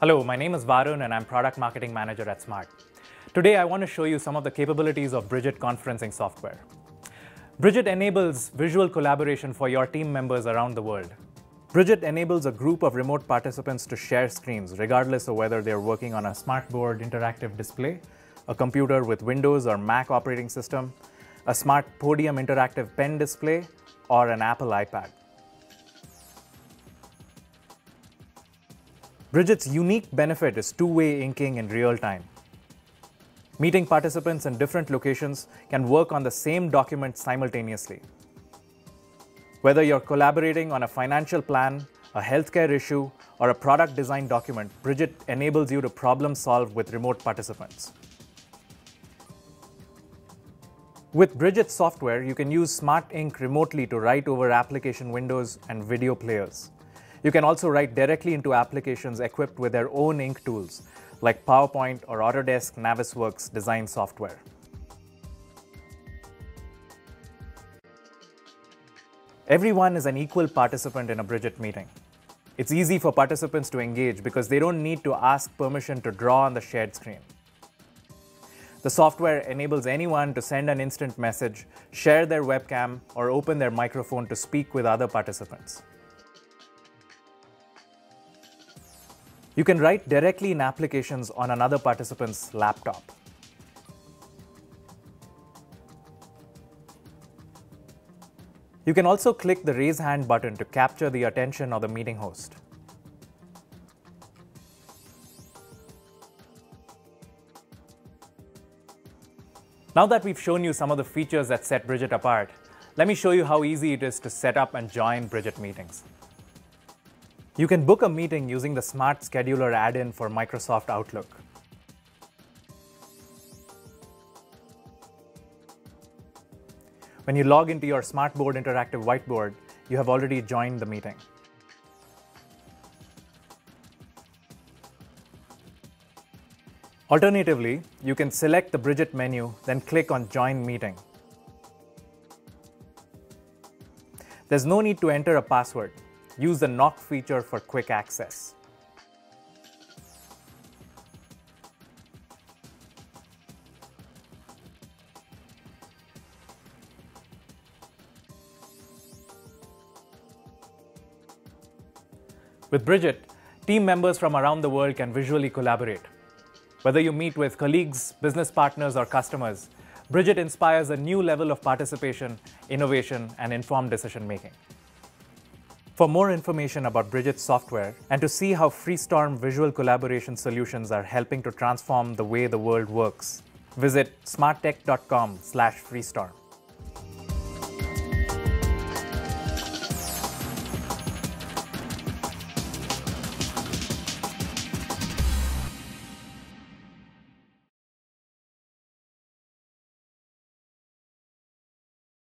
Hello, my name is Varun and I'm Product Marketing Manager at Smart. Today I want to show you some of the capabilities of Bridgit conferencing software. Bridgit enables visual collaboration for your team members around the world. Bridgit enables a group of remote participants to share screens regardless of whether they're working on a smartboard interactive display, a computer with Windows or Mac operating system, a smart podium interactive pen display, or an Apple iPad. Bridgit's unique benefit is two-way inking in real time. Meeting participants in different locations can work on the same document simultaneously. Whether you're collaborating on a financial plan, a healthcare issue, or a product design document, Bridgit enables you to problem solve with remote participants. With Bridgit software, you can use Smart Ink remotely to write over application windows and video players. You can also write directly into applications equipped with their own ink tools, like PowerPoint or Autodesk Navisworks design software. Everyone is an equal participant in a Bridgit meeting. It's easy for participants to engage because they don't need to ask permission to draw on the shared screen. The software enables anyone to send an instant message, share their webcam, or open their microphone to speak with other participants. You can write directly in applications on another participant's laptop. You can also click the raise hand button to capture the attention of the meeting host. Now that we've shown you some of the features that set Bridgit apart, let me show you how easy it is to set up and join Bridgit meetings. You can book a meeting using the Smart Scheduler add-in for Microsoft Outlook. When you log into your Smartboard Interactive Whiteboard, you have already joined the meeting. Alternatively, you can select the Bridgit menu, then click on Join Meeting. There's no need to enter a password. Use the knock feature for quick access. With Bridgit, team members from around the world can visually collaborate. Whether you meet with colleagues, business partners, or customers, Bridgit inspires a new level of participation, innovation, and informed decision making. For more information about Bridgit's software and to see how Freestorm visual collaboration solutions are helping to transform the way the world works, visit smarttech.com/freestorm.